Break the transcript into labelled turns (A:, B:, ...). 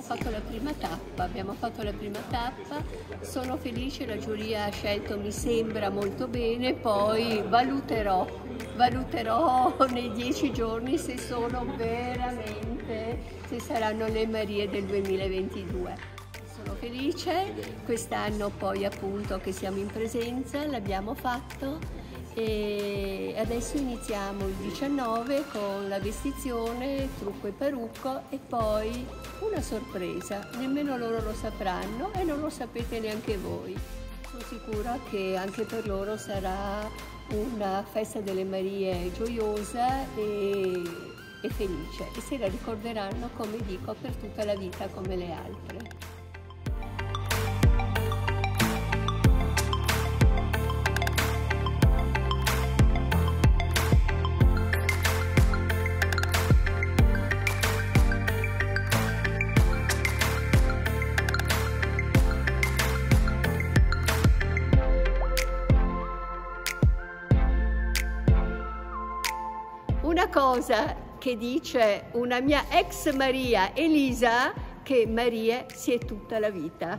A: abbiamo fatto la prima tappa, abbiamo fatto la prima tappa, sono felice, la giuria ha scelto, mi sembra molto bene, poi valuterò, valuterò nei dieci giorni se sono veramente, se saranno le Marie del 2022 sono felice, quest'anno poi appunto che siamo in presenza l'abbiamo fatto e adesso iniziamo il 19 con la vestizione, trucco e parrucco e poi una sorpresa, nemmeno loro lo sapranno e non lo sapete neanche voi. Sono sicura che anche per loro sarà una festa delle Marie gioiosa e, e felice e se la ricorderanno, come dico, per tutta la vita come le altre. Una cosa che dice una mia ex Maria Elisa, che Maria si è tutta la vita.